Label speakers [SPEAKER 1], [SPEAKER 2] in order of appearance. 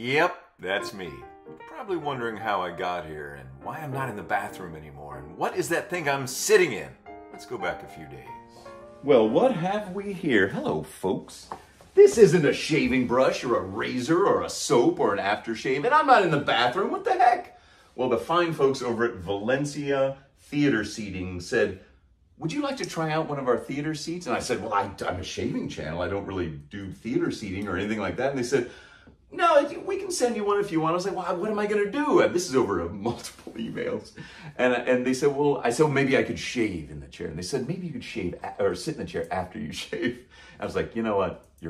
[SPEAKER 1] Yep, that's me. Probably wondering how I got here and why I'm not in the bathroom anymore and what is that thing I'm sitting in? Let's go back a few days.
[SPEAKER 2] Well, what have we here? Hello, folks. This isn't a shaving brush or a razor or a soap or an aftershave, and I'm not in the bathroom. What the heck? Well, the fine folks over at Valencia Theater Seating said, Would you like to try out one of our theater seats? And I said, Well, I, I'm a shaving channel. I don't really do theater seating or anything like that. And they said, no, can send you one if you want. I was like, well, what am I going to do? And this is over multiple emails. And, and they said, well, I said, well, maybe I could shave in the chair. And they said, maybe you could shave or sit in the chair after you shave. I was like, you know what? You're